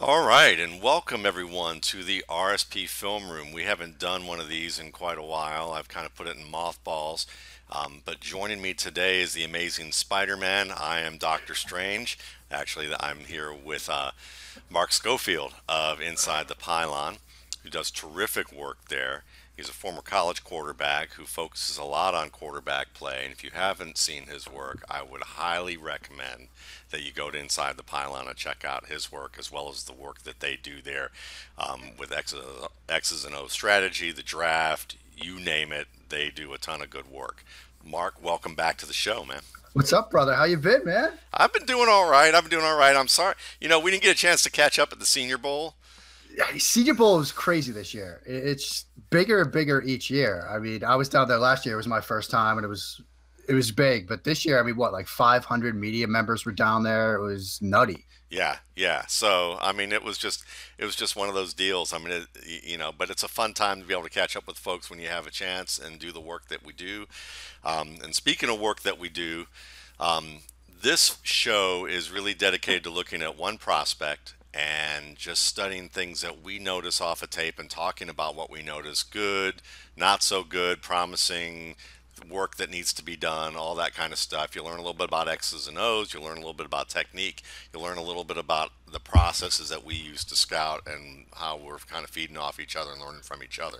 All right, and welcome everyone to the RSP Film Room. We haven't done one of these in quite a while. I've kind of put it in mothballs. Um, but joining me today is the amazing Spider Man. I am Doctor Strange. Actually, I'm here with uh, Mark Schofield of Inside the Pylon, who does terrific work there. He's a former college quarterback who focuses a lot on quarterback play. And if you haven't seen his work, I would highly recommend that you go to Inside the Pylon and check out his work as well as the work that they do there um, with X's, X's and O strategy, the draft, you name it. They do a ton of good work. Mark, welcome back to the show, man. What's up, brother? How you been, man? I've been doing all right. I've been doing all right. I'm sorry. You know, we didn't get a chance to catch up at the Senior Bowl. Senior Bowl is crazy this year. It's bigger and bigger each year. I mean, I was down there last year. It was my first time, and it was it was big. But this year, I mean, what like 500 media members were down there. It was nutty. Yeah, yeah. So I mean, it was just it was just one of those deals. I mean, it, you know, but it's a fun time to be able to catch up with folks when you have a chance and do the work that we do. Um, and speaking of work that we do, um, this show is really dedicated to looking at one prospect and just studying things that we notice off a tape and talking about what we notice good, not so good, promising work that needs to be done, all that kind of stuff. You learn a little bit about X's and O's, you learn a little bit about technique, you learn a little bit about the processes that we use to scout and how we're kind of feeding off each other and learning from each other.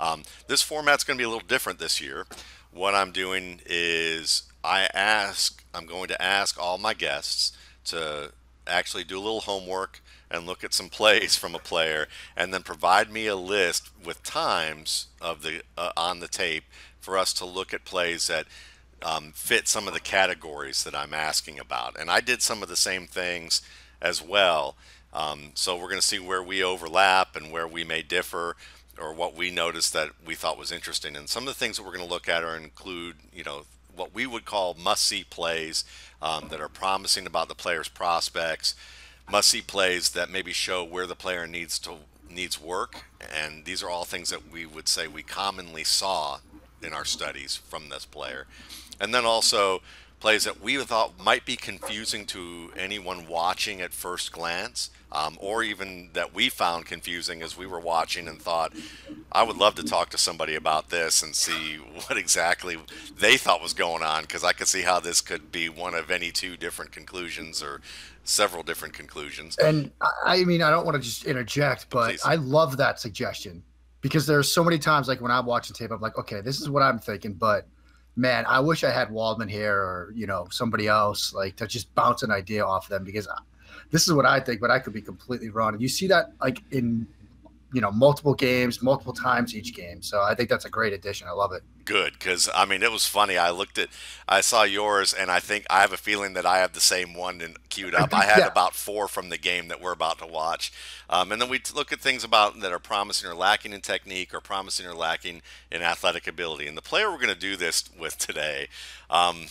Um, this format's going to be a little different this year. What I'm doing is I ask, I'm going to ask all my guests to actually do a little homework and look at some plays from a player and then provide me a list with times of the uh, on the tape for us to look at plays that um, fit some of the categories that I'm asking about. And I did some of the same things as well. Um, so we're going to see where we overlap and where we may differ or what we noticed that we thought was interesting. And some of the things that we're going to look at are include, you know, what we would call must-see plays um, that are promising about the player's prospects, must-see plays that maybe show where the player needs to needs work, and these are all things that we would say we commonly saw in our studies from this player, and then also plays that we thought might be confusing to anyone watching at first glance, um, or even that we found confusing as we were watching and thought, I would love to talk to somebody about this and see what exactly they thought was going on, because I could see how this could be one of any two different conclusions or several different conclusions. And I mean, I don't want to just interject, but Please. I love that suggestion because there's so many times, like when I'm watching tape, I'm like, okay, this is what I'm thinking, but man, I wish I had Waldman here or you know somebody else like to just bounce an idea off them because I, this is what I think, but I could be completely wrong. And you see that like in you know multiple games, multiple times each game. So I think that's a great addition. I love it. Good, because I mean it was funny. I looked at, I saw yours, and I think I have a feeling that I have the same one and queued up. I had yeah. about four from the game that we're about to watch, um, and then we look at things about that are promising or lacking in technique, or promising or lacking in athletic ability. And the player we're going to do this with today. Um,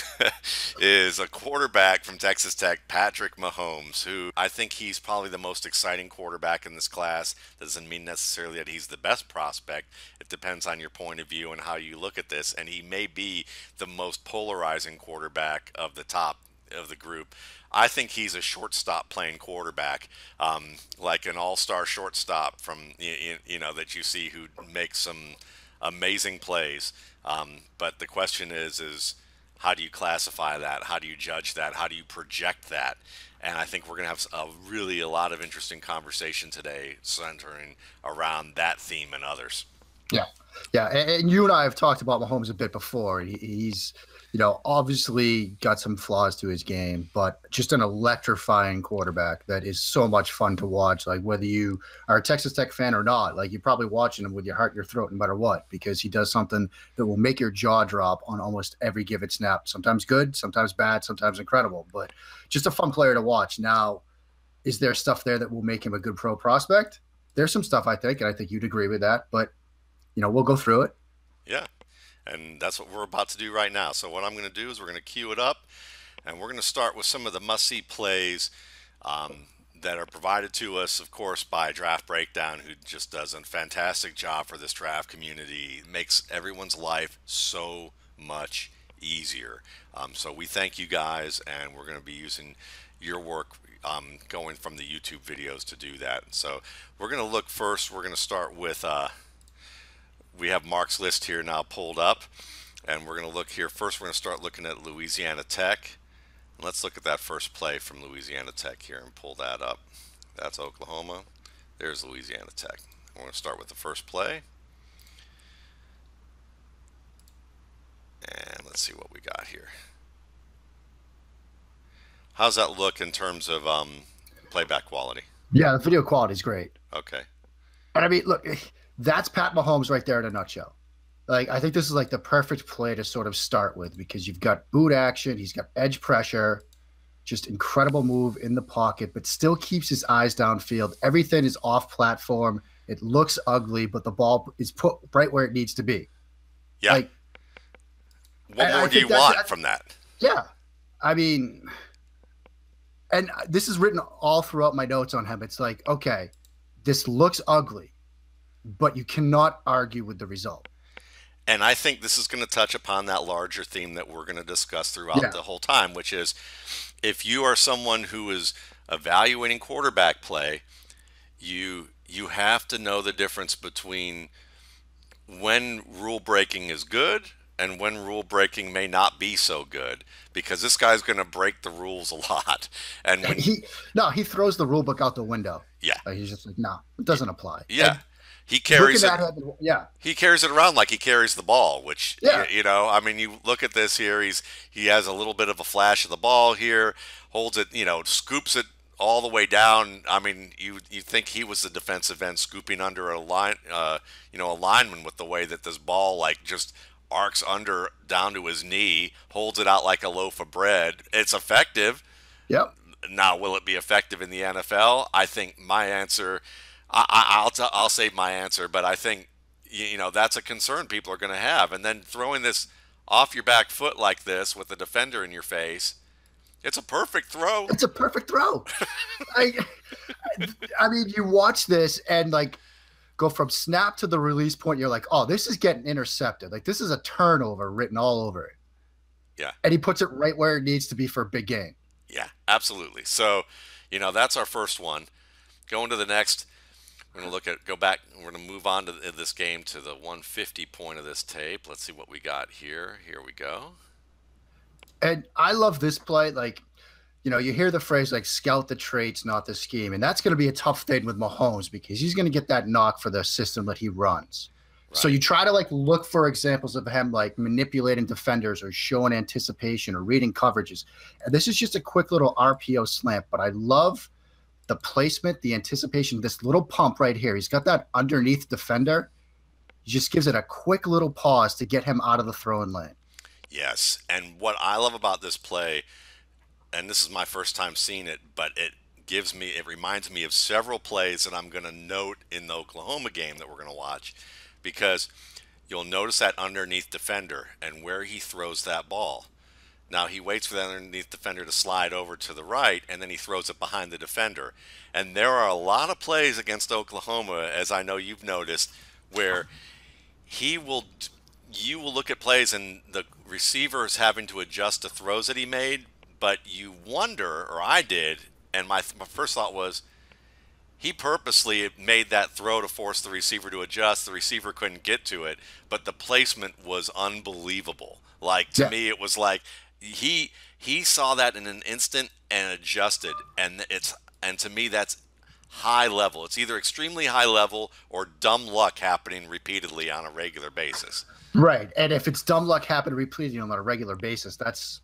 is a quarterback from Texas Tech, Patrick Mahomes, who I think he's probably the most exciting quarterback in this class. Doesn't mean necessarily that he's the best prospect. It depends on your point of view and how you look at this. And he may be the most polarizing quarterback of the top of the group. I think he's a shortstop playing quarterback, um, like an all-star shortstop from you, you know that you see who makes some amazing plays. Um, but the question is, is how do you classify that? How do you judge that? How do you project that? And I think we're going to have a really a lot of interesting conversation today centering around that theme and others. Yeah, yeah, and, and you and I have talked about Mahomes a bit before. He, he's you know, obviously got some flaws to his game, but just an electrifying quarterback that is so much fun to watch. Like whether you are a Texas Tech fan or not, like you're probably watching him with your heart in your throat no matter what, because he does something that will make your jaw drop on almost every given snap. Sometimes good, sometimes bad, sometimes incredible, but just a fun player to watch. Now, is there stuff there that will make him a good pro prospect? There's some stuff I think, and I think you'd agree with that, but you know, we'll go through it. Yeah, and that's what we're about to do right now. So what I'm going to do is we're going to queue it up, and we're going to start with some of the must-see plays um, that are provided to us, of course, by Draft Breakdown, who just does a fantastic job for this draft community. It makes everyone's life so much easier. Um, so we thank you guys, and we're going to be using your work um, going from the YouTube videos to do that. So we're going to look first. We're going to start with, uh, we have Mark's list here now pulled up. And we're going to look here. First, we're going to start looking at Louisiana Tech. Let's look at that first play from Louisiana Tech here and pull that up. That's Oklahoma. There's Louisiana Tech. We're going to start with the first play. And let's see what we got here. How's that look in terms of um, playback quality? Yeah, the video quality is great. Okay. And I mean, look, that's Pat Mahomes right there in a nutshell. Like, I think this is like the perfect play to sort of start with because you've got boot action, he's got edge pressure, just incredible move in the pocket, but still keeps his eyes downfield. Everything is off platform. It looks ugly, but the ball is put right where it needs to be. Yeah. Like, what more do you want from that? Yeah. I mean, and this is written all throughout my notes on him. It's like, okay, this looks ugly, but you cannot argue with the result. And I think this is going to touch upon that larger theme that we're going to discuss throughout yeah. the whole time, which is if you are someone who is evaluating quarterback play, you you have to know the difference between when rule breaking is good and when rule breaking may not be so good because this guy's going to break the rules a lot. And when he no, he throws the rule book out the window. Yeah, like he's just like, no, it doesn't apply. Yeah. He carries it. yeah, he carries it around like he carries the ball. Which yeah. you, you know, I mean, you look at this here. He's he has a little bit of a flash of the ball here, holds it, you know, scoops it all the way down. I mean, you you think he was the defensive end scooping under a line, uh, you know, a lineman with the way that this ball like just arcs under down to his knee, holds it out like a loaf of bread. It's effective. Yep. Now, will it be effective in the NFL? I think my answer, I, will t- I'll save my answer, but I think you know that's a concern people are going to have. And then throwing this off your back foot like this with a defender in your face, it's a perfect throw. It's a perfect throw. I, I mean, you watch this and like go from snap to the release point. You're like, oh, this is getting intercepted. Like this is a turnover written all over it. Yeah. And he puts it right where it needs to be for a big game. Yeah, absolutely. So, you know, that's our first one. Going to the next, we're going to look at, go back, we're going to move on to this game to the 150 point of this tape. Let's see what we got here. Here we go. And I love this play. Like, you know, you hear the phrase like scout the traits, not the scheme. And that's going to be a tough thing with Mahomes because he's going to get that knock for the system that he runs. Right. So you try to like look for examples of him like manipulating defenders or showing anticipation or reading coverages. And this is just a quick little RPO slant, but I love the placement, the anticipation, this little pump right here. He's got that underneath defender. He just gives it a quick little pause to get him out of the throwing lane. Yes. And what I love about this play – and this is my first time seeing it, but it gives me, it reminds me of several plays that I'm going to note in the Oklahoma game that we're going to watch because you'll notice that underneath defender and where he throws that ball. Now he waits for the underneath defender to slide over to the right, and then he throws it behind the defender. And there are a lot of plays against Oklahoma, as I know you've noticed, where he will, you will look at plays and the receiver is having to adjust to throws that he made but you wonder, or I did, and my, my first thought was, he purposely made that throw to force the receiver to adjust. The receiver couldn't get to it, but the placement was unbelievable. Like to yeah. me, it was like he he saw that in an instant and adjusted, and it's and to me that's high level. It's either extremely high level or dumb luck happening repeatedly on a regular basis. Right, and if it's dumb luck happening repeatedly on a regular basis, that's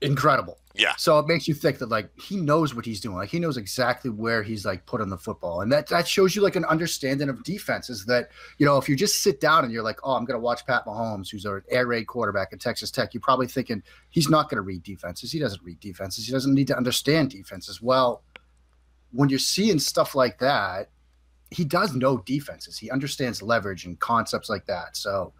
incredible. Yeah. So it makes you think that like he knows what he's doing. Like he knows exactly where he's like put on the football. And that that shows you like an understanding of defense is that, you know, if you just sit down and you're like, oh, I'm gonna watch Pat Mahomes, who's an air raid quarterback at Texas Tech, you're probably thinking he's not gonna read defenses. He doesn't read defenses. He doesn't need to understand defenses. Well, when you're seeing stuff like that, he does know defenses. He understands leverage and concepts like that. So,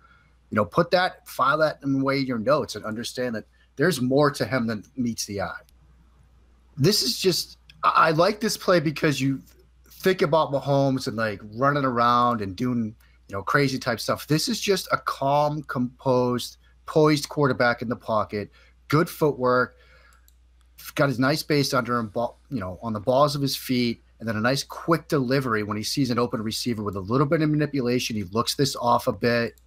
you know, put that, file that away in your notes and understand that there's more to him than meets the eye. This is just I like this play because you think about Mahomes and like running around and doing you know crazy type stuff. This is just a calm, composed, poised quarterback in the pocket, good footwork. got his nice base under him, you know, on the balls of his feet, and then a nice quick delivery when he sees an open receiver with a little bit of manipulation. He looks this off a bit.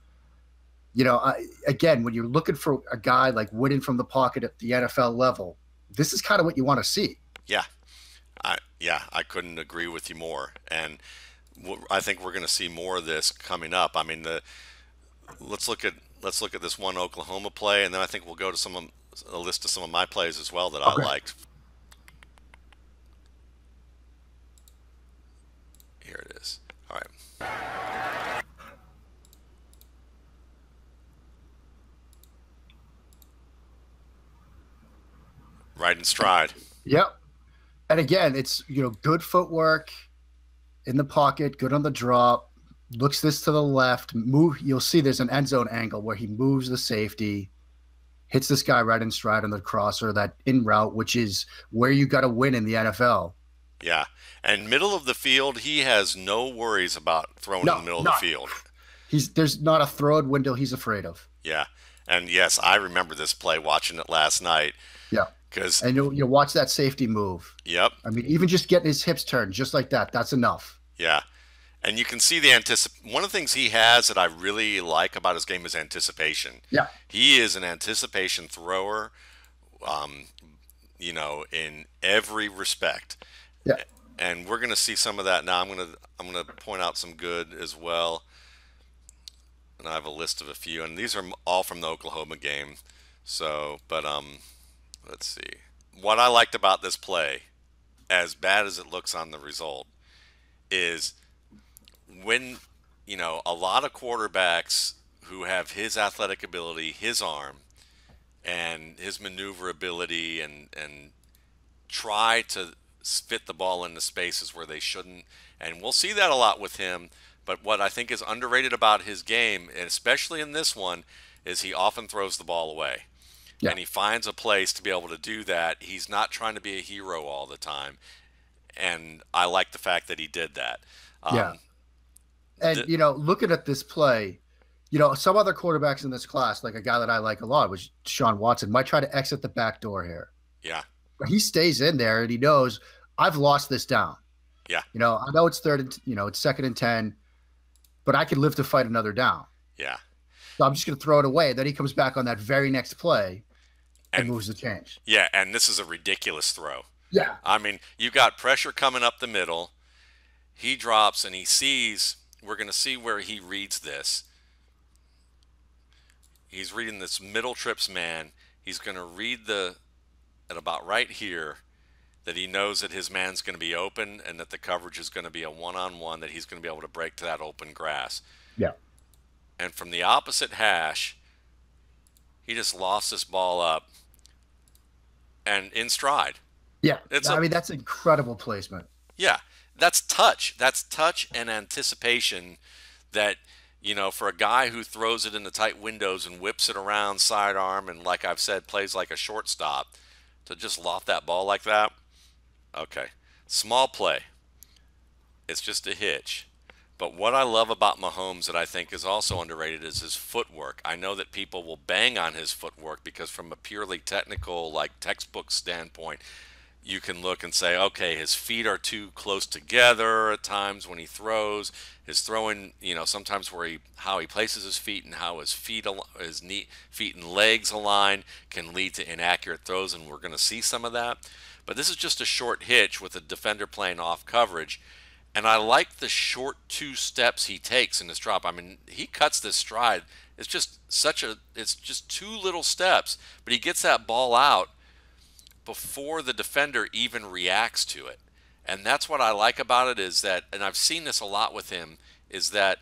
You know, I, again, when you're looking for a guy like winning from the pocket at the NFL level, this is kind of what you want to see. Yeah, I yeah I couldn't agree with you more, and I think we're going to see more of this coming up. I mean, the let's look at let's look at this one Oklahoma play, and then I think we'll go to some of, a list of some of my plays as well that okay. I liked. Here it is. All right. Right in stride. Yep. And again, it's you know good footwork in the pocket, good on the drop. Looks this to the left. Move. You'll see there's an end zone angle where he moves the safety, hits this guy right in stride on the crosser, that in route, which is where you got to win in the NFL. Yeah, and middle of the field, he has no worries about throwing no, in the middle not. of the field. He's there's not a throw window he's afraid of. Yeah, and yes, I remember this play watching it last night. Yeah. Because and you you watch that safety move. Yep. I mean, even just getting his hips turned just like that, that's enough. Yeah. And you can see the anticip. One of the things he has that I really like about his game is anticipation. Yeah. He is an anticipation thrower, um, you know, in every respect. Yeah. And we're going to see some of that now. I'm going to I'm going to point out some good as well. And I have a list of a few, and these are all from the Oklahoma game. So, but um, let's see. What I liked about this play, as bad as it looks on the result, is when you know a lot of quarterbacks who have his athletic ability, his arm, and his maneuverability, and and try to fit the ball into spaces where they shouldn't. And we'll see that a lot with him. But what I think is underrated about his game, and especially in this one, is he often throws the ball away. Yeah. And he finds a place to be able to do that. He's not trying to be a hero all the time. And I like the fact that he did that. Um, yeah. And, th- you know, looking at this play, you know, some other quarterbacks in this class, like a guy that I like a lot, was Sean Watson, might try to exit the back door here. Yeah. But he stays in there and he knows I've lost this down. Yeah. You know, I know it's third and, you know, it's second and 10, but I can live to fight another down. Yeah. So I'm just going to throw it away. Then he comes back on that very next play and, and moves the change. Yeah. And this is a ridiculous throw. Yeah. I mean, you got pressure coming up the middle. He drops and he sees, we're going to see where he reads this. He's reading this middle trips man. He's going to read the, at about right here, that he knows that his man's going to be open and that the coverage is going to be a one-on-one that he's going to be able to break to that open grass. Yeah. And from the opposite hash, he just lost this ball up and in stride. Yeah. It's I a, mean that's incredible placement. Yeah. That's touch. That's touch and anticipation that you know, for a guy who throws it in the tight windows and whips it around sidearm and like I've said plays like a shortstop to just loft that ball like that Okay. Small play. It's just a hitch. But what I love about Mahomes that I think is also underrated is his footwork. I know that people will bang on his footwork because from a purely technical, like textbook standpoint, you can look and say, okay, his feet are too close together at times when he throws. His throwing, you know, sometimes where he how he places his feet and how his feet his knee, feet and legs align can lead to inaccurate throws, and we're going to see some of that. But this is just a short hitch with a defender playing off coverage. And I like the short two steps he takes in his drop. I mean, he cuts this stride. It's just such a, it's just two little steps. But he gets that ball out before the defender even reacts to it. And that's what I like about it is that, and I've seen this a lot with him, is that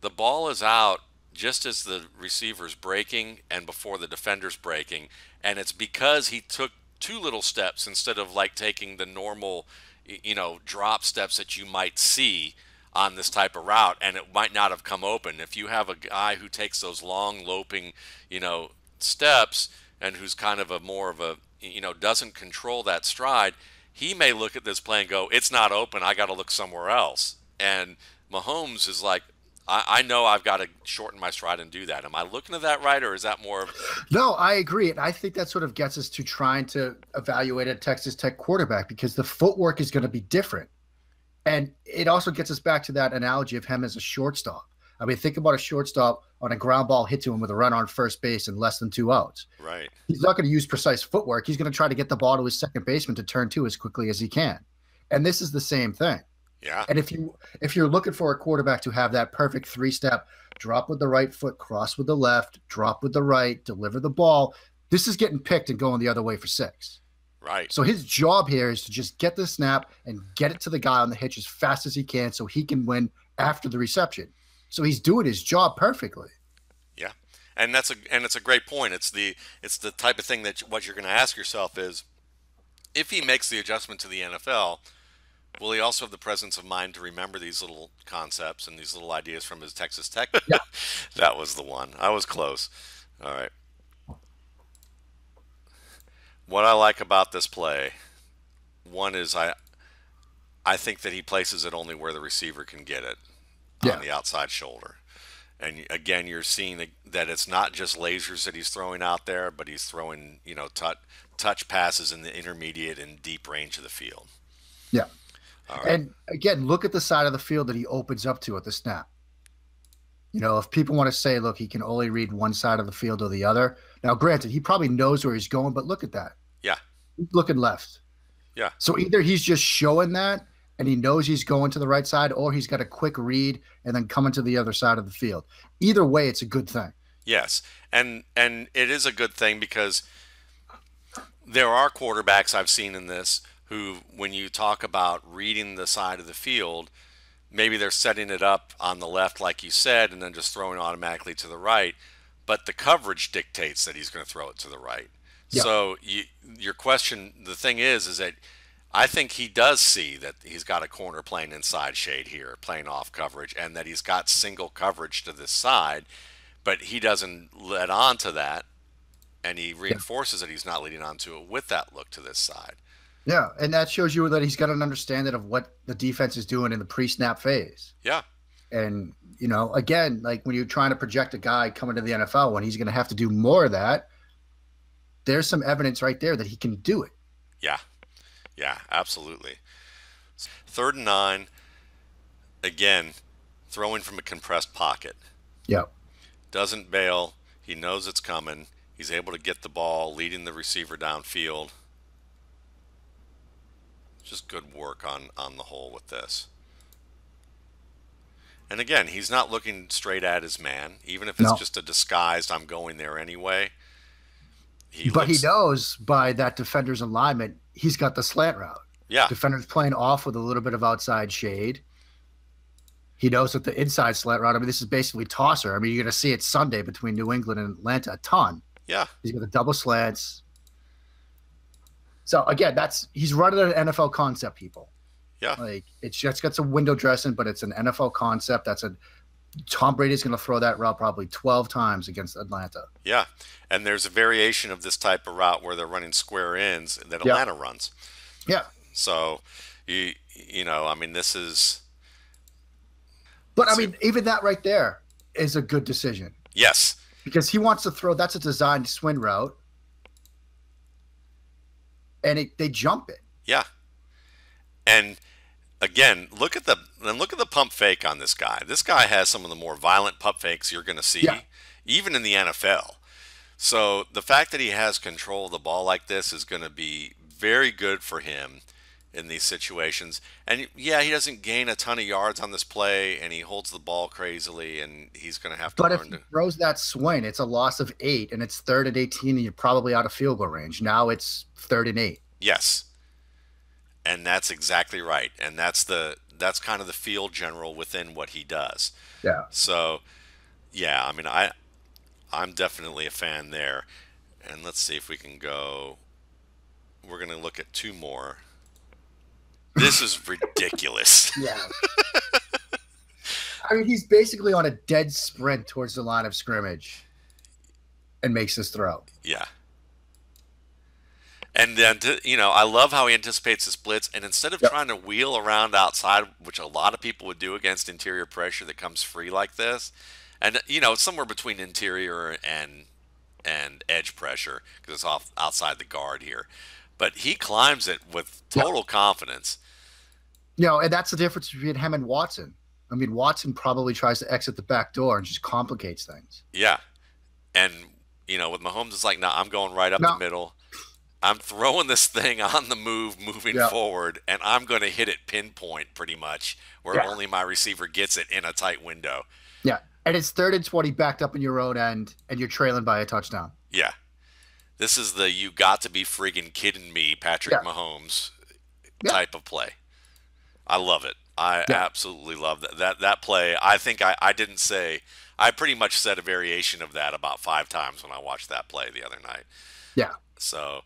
the ball is out just as the receiver's breaking and before the defender's breaking. And it's because he took two little steps instead of like taking the normal, you know, drop steps that you might see on this type of route, and it might not have come open. If you have a guy who takes those long loping, you know, steps and who's kind of a more of a, you know, doesn't control that stride, he may look at this play and go, "It's not open. I got to look somewhere else." And Mahomes is like, I, I know I've got to shorten my stride and do that. Am I looking at that right, or is that more? Of... No, I agree, and I think that sort of gets us to trying to evaluate a Texas Tech quarterback because the footwork is going to be different, and it also gets us back to that analogy of him as a shortstop. I mean, think about a shortstop on a ground ball hit to him with a run on first base and less than two outs. Right. He's not going to use precise footwork. He's going to try to get the ball to his second baseman to turn to as quickly as he can. And this is the same thing. Yeah. And if you if you're looking for a quarterback to have that perfect three step drop with the right foot, cross with the left, drop with the right, deliver the ball, this is getting picked and going the other way for six. Right. So his job here is to just get the snap and get it to the guy on the hitch as fast as he can so he can win after the reception. So he's doing his job perfectly. Yeah. And that's a and it's a great point. It's the it's the type of thing that what you're going to ask yourself is if he makes the adjustment to the NFL, will he also have the presence of mind to remember these little concepts and these little ideas from his Texas Tech? Yeah. that was the one. I was close. All right. What I like about this play, one is I I think that he places it only where the receiver can get it Yeah. on the outside shoulder. And again, you're seeing that it's not just lasers that he's throwing out there, but he's throwing, you know, touch, touch passes in the intermediate and deep range of the field. Yeah. Right. And again, look at the side of the field that he opens up to at the snap. You know, if people want to say, look, he can only read one side of the field or the other. Now, granted, he probably knows where he's going, but look at that. Yeah. He's looking left. Yeah. So either he's just showing that and he knows he's going to the right side, or he's got a quick read and then coming to the other side of the field. Either way, it's a good thing. Yes, and and it is a good thing because there are quarterbacks I've seen in this who, when you talk about reading the side of the field, maybe they're setting it up on the left, like you said, and then just throwing automatically to the right. But the coverage dictates that he's going to throw it to the right. Yeah. So you, your question, the thing is, is that I think he does see that he's got a corner playing inside shade here, playing off coverage, and that he's got single coverage to this side, but he doesn't let on to that, and he reinforces that he's not leading on to it with that look to this side. Yeah. And that shows you that he's got an understanding of what the defense is doing in the pre snap phase. Yeah, And, you know, again, like when you're trying to project a guy coming to the NFL when he's going to have to do more of that, there's some evidence right there that he can do it. yeah, yeah, absolutely. Third and nine, again, throwing from a compressed pocket. Yeah. Doesn't bail. He knows it's coming. He's able to get the ball, leading the receiver downfield. Just good work on, on the whole with this. And again, he's not looking straight at his man, even if it's No. just a disguised "I'm going there anyway." He but looks, he knows by that defender's alignment, he's got the slant route. yeah, Defender's playing off with a little bit of outside shade. He knows that the inside slant route, I mean, this is basically tosser. I mean, you're going to see it Sunday between New England and Atlanta a ton. yeah, He's got the double slants. So again, that's he's running an NFL concept, people. yeah, Like it's just got some window dressing, but it's an NFL concept. That's a Tom Brady's going to throw that route probably 12 times against Atlanta. yeah. And there's a variation of this type of route where they're running square ends that Yeah. Atlanta runs. Yeah. So you you know, I mean, this is But I mean, even that right there is a good decision yes, because he wants to throw. That's a designed swing route, and it, they jump it. yeah. And again, look at the and look at the pump fake on this guy. This guy has some of the more violent pump fakes you're going to see, Yeah. even in the NFL. So the fact that he has control of the ball like this is going to be very good for him in these situations. And yeah, he doesn't gain a ton of yards on this play, and he holds the ball crazily, and he's going to have to But if he to. throws that swing, it's a loss of eight, and it's third and 18, and you're probably out of field goal range. Now it's third and eight. Yes. And that's exactly right. And that's the that's kind of the field general within what he does. Yeah. So, yeah, I mean, I I'm definitely a fan there. And let's see if we can go. We're gonna look at two more. This is ridiculous. Yeah. I mean, he's basically on a dead sprint towards the line of scrimmage and makes this throw. yeah. And then, to, you know, I love how he anticipates his blitz. And instead of Yep. trying to wheel around outside, which a lot of people would do against interior pressure that comes free like this, and you know, somewhere between interior and and edge pressure because it's off outside the guard here, but he climbs it with total confidence. You know, and that's the difference between him and Watson. I mean, Watson probably tries to exit the back door and just complicates things. Yeah, and you know, with Mahomes, it's like, no, I'm going right up No. the middle. I'm throwing this thing on the move, moving Yeah. forward, and I'm going to hit it pinpoint pretty much where Yeah. only my receiver gets it in a tight window. Yeah. And it's third and 20 backed up in your own end, and you're trailing by a touchdown. Yeah. This is the you got to be friggin' kidding me, Patrick Yeah. Mahomes Yeah. type of play. I love it. I Yeah. absolutely love that. That that play, I think I, I didn't say I pretty much said a variation of that about five times when I watched that play the other night. Yeah. So,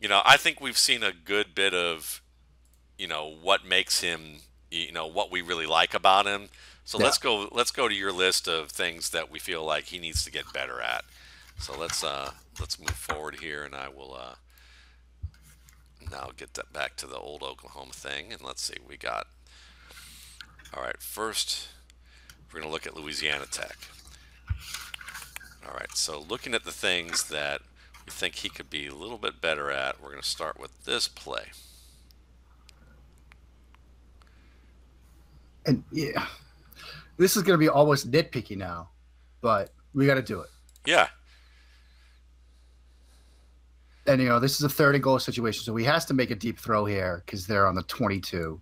you know, I think we've seen a good bit of, you know, what makes him, you know, what we really like about him. So Yeah. let's go. Let's go to your list of things that we feel like he needs to get better at. So let's uh let's move forward here, and I will uh now get that back to the old Oklahoma thing, and let's see. We got. All right, first we're gonna look at Louisiana Tech. All right, so looking at the things that we think he could be a little bit better at, we're going to start with this play. And yeah, this is going to be almost nitpicky now, but we got to do it. Yeah, And, you know, this is a third and goal situation. So he has to make a deep throw here because they're on the 22.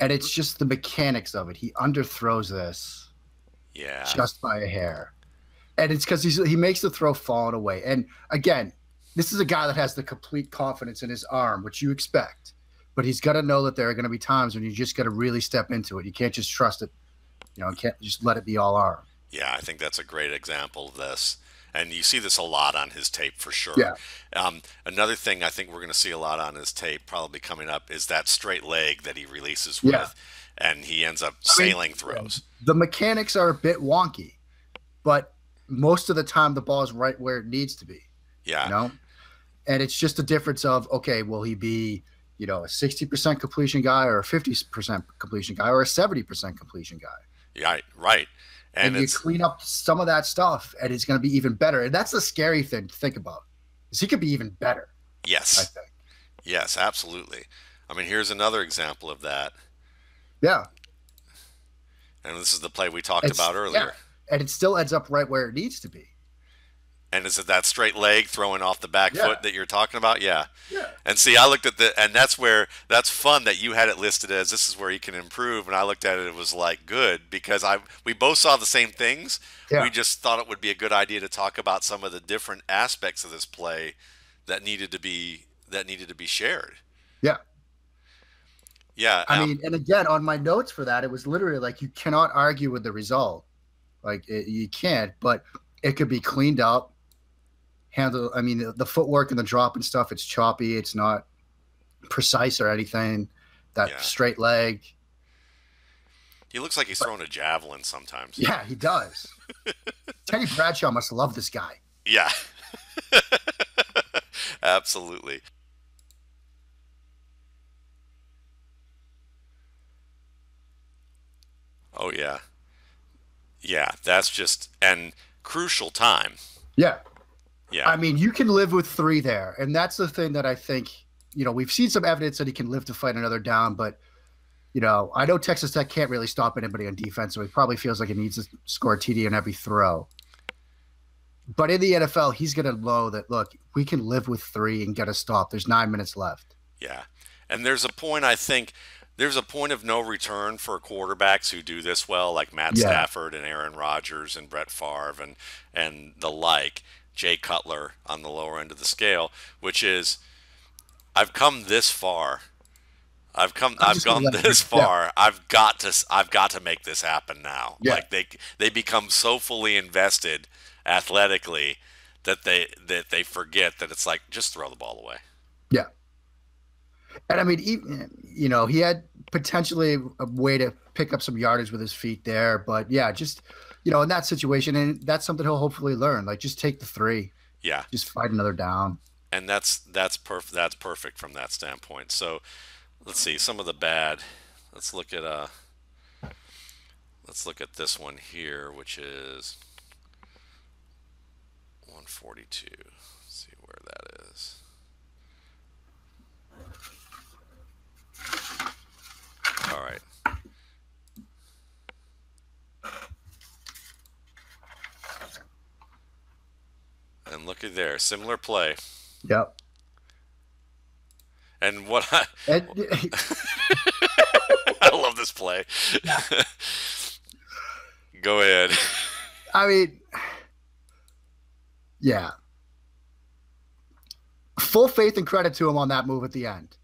And it's just the mechanics of it. He underthrows this yeah, just by a hair. And it's because he makes the throw falling away. And again, this is a guy that has the complete confidence in his arm, which you expect. But he's got to know that there are going to be times when you just got to really step into it. You can't just trust it. You know, you can't just let it be all arm. yeah. I think that's a great example of this, and you see this a lot on his tape for sure. Yeah. Um, another thing I think we're going to see a lot on his tape, probably coming up, is that straight leg that he releases with, and he ends up I mean, sailing throws. The mechanics are a bit wonky, but most of the time the ball is right where it needs to be. Yeah, You know, and it's just a difference of okay, will he be you know a sixty percent completion guy or a fifty percent completion guy or a seventy percent completion guy? yeah, right. And, And, you clean up some of that stuff, and it's going to be even better. And that's the scary thing to think about, is he could be even better. Yes, I yes, think. yes, absolutely. I mean, here's another example of that, Yeah, and this is the play we talked It's- about earlier. yeah. and it still ends up right where it needs to be. And is it that straight leg throwing off the back Yeah. foot that you're talking about? Yeah. Yeah. And see, I looked at the, and that's where that's fun that you had it listed as this is where he can improve, and I looked at it, it was like good because I we both saw the same things. Yeah. We just thought it would be a good idea to talk about some of the different aspects of this play that needed to be that needed to be shared. Yeah. Yeah. I um, mean, and again, on my notes for that, it was literally like you cannot argue with the result. Like it, you can't, but it could be cleaned up. Handle. I mean, the, the footwork and the drop and stuff. It's choppy. It's not precise or anything. That Yeah. straight leg. he looks like he's throwing a javelin sometimes. Yeah, he does. Terry Bradshaw must love this guy. Yeah. Absolutely. Oh yeah. Yeah, that's just and crucial time. Yeah. Yeah. I mean, you can live with three there, and that's the thing that I think. You know, we've seen some evidence that he can live to fight another down, but you know, I know Texas Tech can't really stop anybody on defense, so he probably feels like he needs to score a TD on every throw. But in the NFL, he's going to know that look, we can live with three and get a stop. There's nine minutes left. Yeah. And there's a point I think there's a point of no return for quarterbacks who do this well, like Matt Yeah. Stafford and Aaron Rodgers and Brett Favre and and the like, Jay Cutler on the lower end of the scale, which is I've come this far. I've come I've gone this be. Yeah. far. I've got to s- I've got to make this happen now. Yeah. Like they they become so fully invested athletically that they that they forget that it's like just throw the ball away. Yeah. And I mean, even, you know, he had potentially a way to pick up some yardage with his feet there, but yeah, just you know, in that situation, and that's something he'll hopefully learn. Like, just take the three, Yeah. just fight another down. and that's that's perfect. That's perfect from that standpoint. So let's see some of the bad. Let's look at uh. Let's look at this one here, which is 142. Let's see where that is. All right. And look at there, similar play. Yep. And what I, And, I love this play. Go ahead. I mean, yeah. Full faith and credit to him on that move at the end.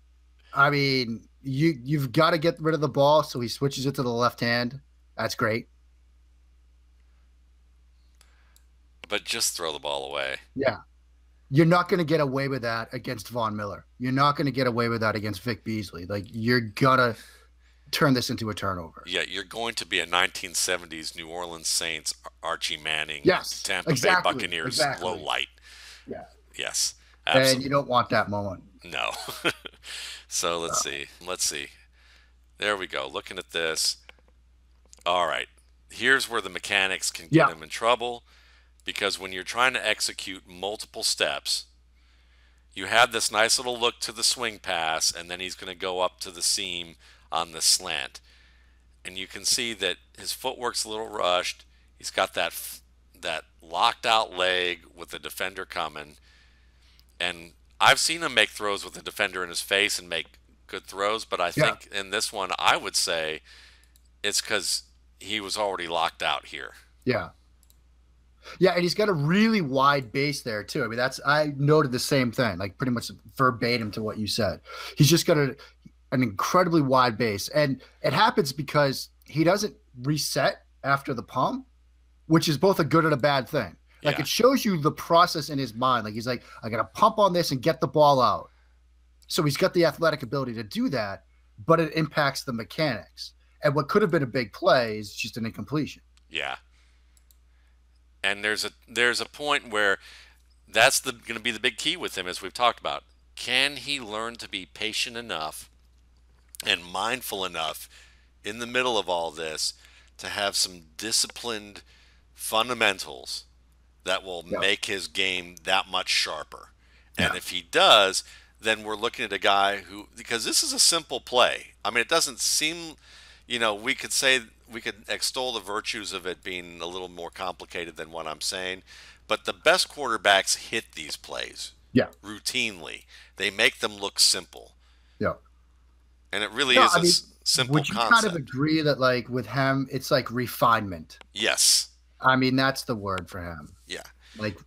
I mean, you you've got to get rid of the ball, so he switches it to the left hand. That's great. But just throw the ball away. Yeah. You're not going to get away with that against Von Miller. You're not going to get away with that against Vic Beasley. Like you're gonna turn this into a turnover. Yeah, you're going to be a 1970s New Orleans Saints Archie Manning, Yes, Tampa exactly, Bay Buccaneers exactly. low light. Yeah. Yes, And you don't want that moment. No. so let's see. Let's see. There we go. Looking at this. All right. Here's where the mechanics can get Yeah. him in trouble because when you're trying to execute multiple steps, you have this nice little look to the swing pass, and then he's going to go up to the seam on the slant. And you can see that his footwork's a little rushed. He's got that that locked out leg with the defender coming. And I've seen him make throws with the defender in his face and make good throws, but I Yeah. think in this one, I would say it's because he was already locked out here. Yeah. Yeah, and he's got a really wide base there too. I mean, that's I noted the same thing, like pretty much verbatim to what you said. He's just got a, an incredibly wide base, and it happens because he doesn't reset after the pump, which is both a good and a bad thing. Like Yeah. it shows you the process in his mind. Like he's like, I got to pump on this and get the ball out. So he's got the athletic ability to do that, but it impacts the mechanics. And what could have been a big play is just an incompletion. Yeah. And there's a there's a point where that's the going to be the big key with him as we've talked about. Can he learn to be patient enough and mindful enough in the middle of all this to have some disciplined fundamentals that will Yeah. make his game that much sharper. And Yeah. if he does, then we're looking at a guy who because this is a simple play. I mean, it doesn't seem, you know, we could say we could extol the virtues of it being a little more complicated than what I'm saying, but the best quarterbacks hit these plays Yeah. routinely. They make them look simple, Yeah. and it really No, is I a mean, simple Would you concept. kind of agree that like with him, it's like refinement? yes, I mean, that's the word for him. yeah. Like,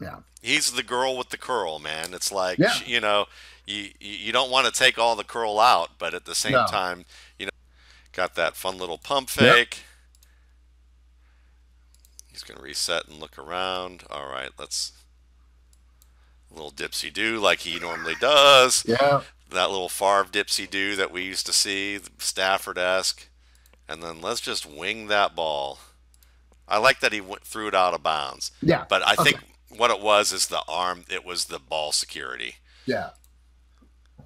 yeah, He's the girl with the curl, man. It's like Yeah. you know, you you you don't want to take all the curl out, but at the same No. time, you know, got that fun little pump Yep. fake. He's gonna reset and look around. All right, let's a little dipsy do like he normally does. yeah, That little Favre dipsy do that we used to see, Stafford esque, and then let's just wing that ball. I like that he went, threw it out of bounds. yeah. But I Okay. think what it was is the arm. It was the ball security. yeah.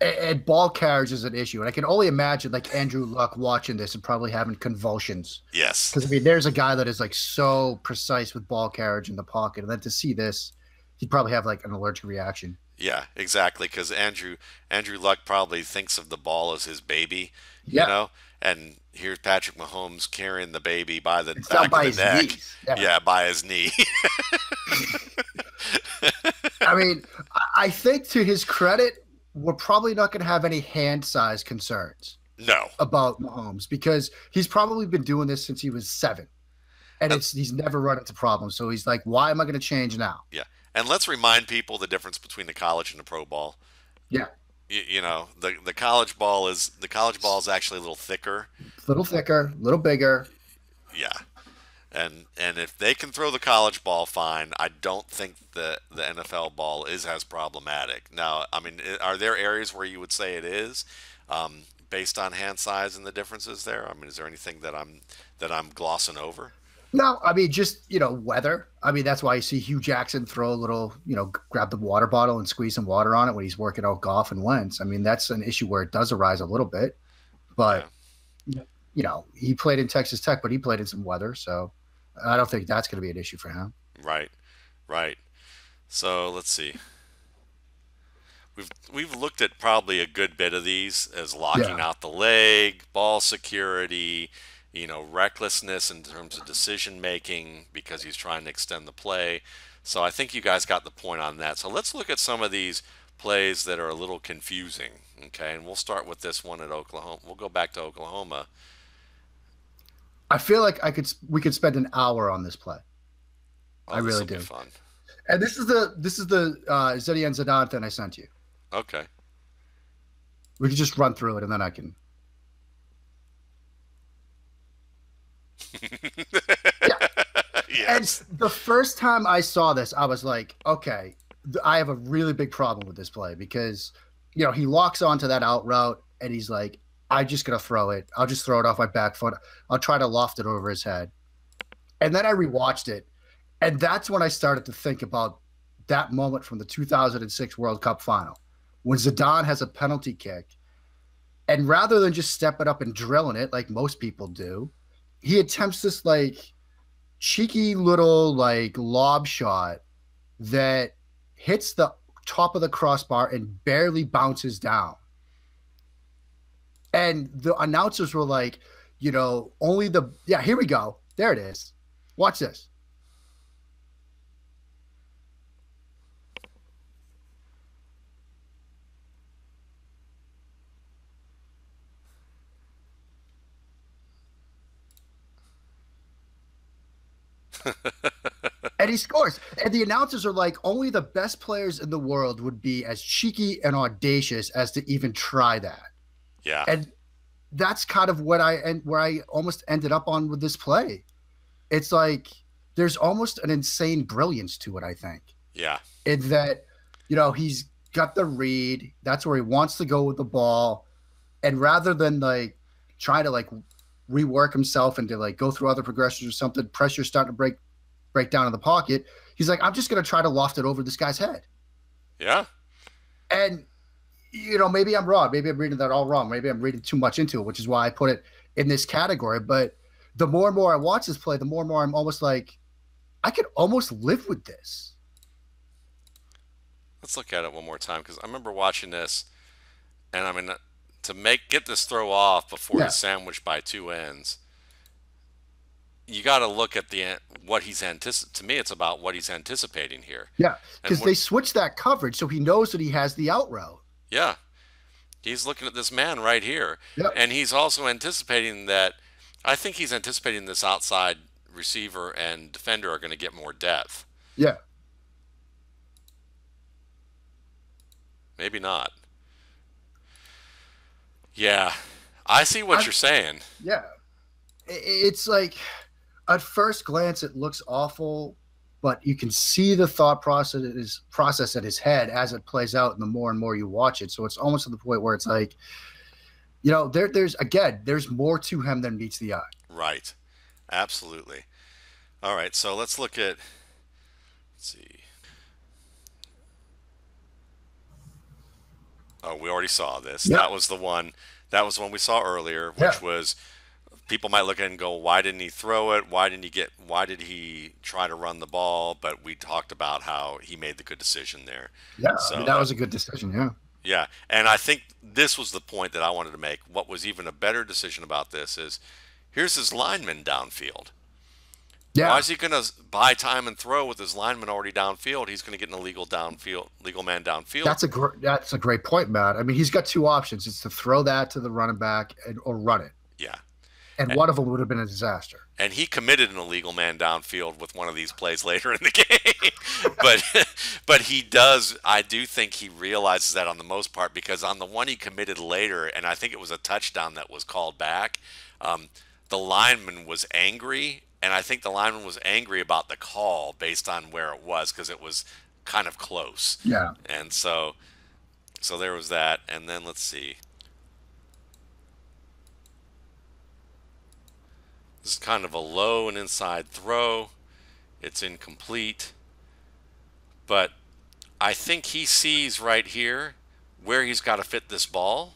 And, ball carriage is an issue, and I can only imagine like Andrew Luck watching this and probably having convulsions Yes. because I mean, there's a guy that is like so precise with ball carriage in the pocket, and then to see this, he'd probably have like an allergic reaction. Yeah. Exactly. Because Andrew Andrew Luck probably thinks of the ball as his baby. Yeah. You know. And here's Patrick Mahomes carrying the baby by the It's back by of his the neck. knees. Yeah. Yeah, by his knee. I mean, I think to his credit, we're probably not going to have any hand size concerns. no. about Mahomes because he's probably been doing this since he was seven, and it's he's never run into problems. So he's like, why am I going to change now? Yeah. And let's remind people the difference between the college and the pro ball. Yeah, You, you know, the the college ball is the college ball is actually a little thicker. a little thicker, a little bigger. Yeah. And and if they can throw the college ball fine, I don't think the the NFL ball is as problematic. Now, I mean, are there areas where you would say it is, um, based on hand size and the differences there? I mean, is there anything that I'm that I'm glossing over? No, I mean just you know weather. I mean that's why you see Hue Jackson throw a little, you know, grab the water bottle and squeeze some water on it when he's working out Goff and Wentz. I mean that's an issue where it does arise a little bit, but yeah. you know he played in Texas Tech, but he played in some weather, so I don't think that's going to be an issue for him. Right, right. So let's see. We've we've looked at probably a good bit of these as locking yeah. out the leg, ball security you know, recklessness in terms of decision making because he's trying to extend the play. So I think you guys got the point on that. So let's look at some of these plays that are a little confusing. Okay, and we'll start with this one at Oklahoma. We'll go back to Oklahoma. I feel like I could we could spend an hour on this play. Oh, I really do. Fun. And this is the this is the uh, Zinedine Zidane thing I sent you. Okay. We could just run through it, and then I can yeah. Yes. And the first time I saw this, I was like, okay, I have a really big problem with this play because, you know, he locks onto that out route and he's like, I'm just to throw it. I'll just throw it off my back foot. I'll try to loft it over his head. And then I rewatched it. And that's when I started to think about that moment from the 2006 World Cup final when Zidane has a penalty kick. And rather than just stepping up and drilling it like most people do, he attempts this like cheeky little like lob shot that hits the top of the crossbar and barely bounces down. And the announcers were like, you know, only the yeah, here we go. There it is. Watch this. and he scores. And the announcers are like, only the best players in the world would be as cheeky and audacious as to even try that. Yeah. And that's kind of what I and where I almost ended up on with this play. It's like there's almost an insane brilliance to it, I think. Yeah. In that, you know, he's got the read. That's where he wants to go with the ball. And rather than like try to like rework himself and to like go through other progressions or something, pressure starting to break break down in the pocket. He's like, I'm just gonna try to loft it over this guy's head. Yeah. And you know, maybe I'm wrong. Maybe I'm reading that all wrong. Maybe I'm reading too much into it, which is why I put it in this category. But the more and more I watch this play, the more and more I'm almost like, I could almost live with this. Let's look at it one more time because I remember watching this, and I mean, uh, to make get this throw off before yeah. he's sandwiched by two ends, you got to look at the what he's anticipating. To me, it's about what he's anticipating here. Yeah, because they switch that coverage, so he knows that he has the out route. Yeah, he's looking at this man right here, yep. and he's also anticipating that. I think he's anticipating this outside receiver and defender are going to get more depth. Yeah. Maybe not. Yeah, I see what I, you're saying. Yeah, it's like at first glance it looks awful, but you can see the thought process is process at his head as it plays out, and the more and more you watch it. So it's almost to the point where it's hmm. like, you know, there there's again there's more to him than meets the eye. Right, absolutely. All right, so let's look at. Let's see. Oh, we already saw this. Yep. That was the one. That was the one we saw earlier, which yeah. was people might look at it and go, "Why didn't he throw it? Why didn't he get? Why did he try to run the ball?" But we talked about how he made the good decision there. Yeah, so, I mean, that was a good decision. Yeah. Yeah, and I think this was the point that I wanted to make. What was even a better decision about this is, here's his lineman downfield. Yeah. Why is he going to buy time and throw with his lineman already downfield? He's going to get an illegal downfield, legal man downfield. That's a great. That's a great point, Matt. I mean, he's got two options: it's to throw that to the running back and, or run it. Yeah. And, and one of them would have been a disaster. And he committed an illegal man downfield with one of these plays later in the game. but but he does. I do think he realizes that on the most part because on the one he committed later, and I think it was a touchdown that was called back. Um, the lineman was angry and I think the lineman was angry about the call based on where it was because it was kind of close. Yeah. And so, so there was that, and then let's see. This is kind of a low and inside throw. It's incomplete. But I think he sees right here where he's got to fit this ball.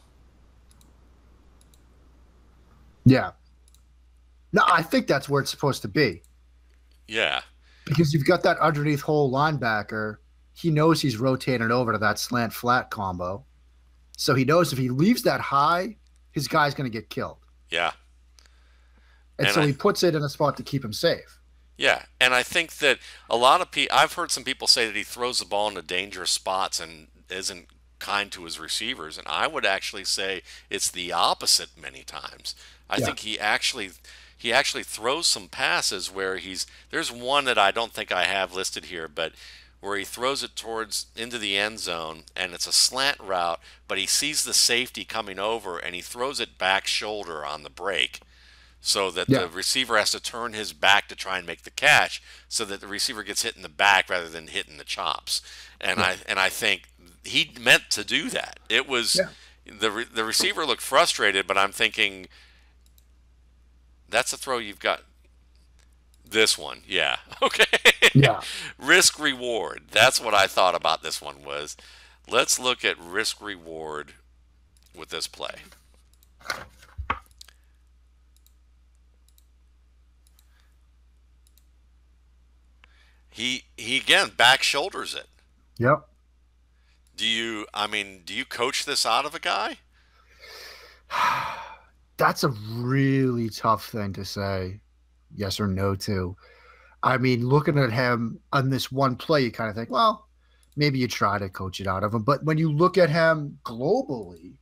Yeah. No, I think that's where it's supposed to be. Yeah. Because you've got that underneath hole linebacker. He knows he's rotating over to that slant flat combo. So he knows if he leaves that high, his guy's going to get killed. Yeah. And, And so I- he puts it in a spot to keep him safe. Yeah, and I think that a lot of people, I've heard some people say that he throws the ball into dangerous spots and isn't kind to his receivers, and I would actually say it's the opposite many times. I Yeah. think he actually he actually throws some passes where he's there's one that I don't think I have listed here, but where he throws it towards into the end zone and it's a slant route, but he sees the safety coming over and he throws it back shoulder on the break so that Yeah. the receiver has to turn his back to try and make the catch so that the receiver gets hit in the back rather than hitting the chops. And i and i think he meant to do that. It was Yeah. the re- the receiver looked frustrated but i'm thinking that's a throw you've got. This one yeah. Okay. Yeah. risk reward. That's what i thought about this one was let's look at risk reward with this play he he again back shoulders it Yep. do you i mean do you coach this out of a guy That's a really tough thing to say yes or no to. I mean, looking at him on this one play, you kind of think, well, maybe you try to coach it out of him. But when you look at him globally,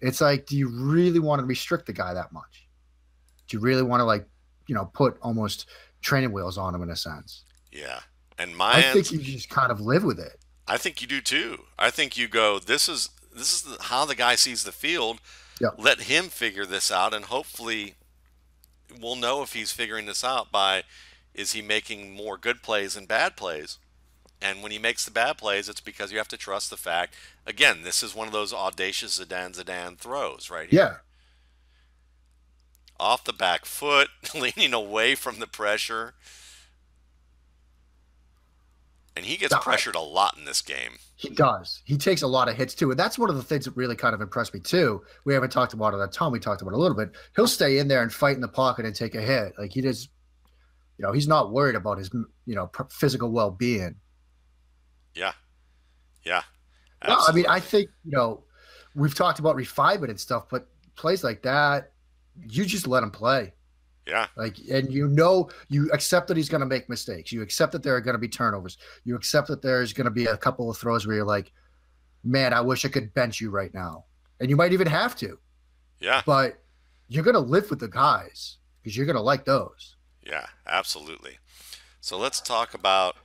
it's like, do you really want to restrict the guy that much? Do you really want to, like, you know, put almost training wheels on him in a sense? Yeah and my I think you just kind of live with it. I think you do too. I think you go. This is this is how the guy sees the field. Yeah. Let him figure this out, and hopefully, we'll know if he's figuring this out by is he making more good plays and bad plays. And when he makes the bad plays, it's because you have to trust the fact. Again, this is one of those audacious Zidane Zidane throws, right here. Yeah. Off the back foot, leaning away from the pressure. And he gets No, pressured a lot in this game. He does. He takes a lot of hits too. And that's one of the things that really kind of impressed me too. We haven't talked about it a ton. We talked about it a little bit. He'll stay in there and fight in the pocket and take a hit. Like he just, you know, he's not worried about his, you know, physical well being. Yeah. Yeah. No, I mean. I think, you know, we've talked about refinement and stuff, but plays like that, you just let him play. Yeah. Like, and you know, you accept that he's going to make mistakes. You accept that there are going to be turnovers. You accept that there's going to be a couple of throws where you're like, man, I wish I could bench you right now. And you might even have to, Yeah. but you're going to live with the guys because you're going to like those. Yeah, absolutely. So let's talk about,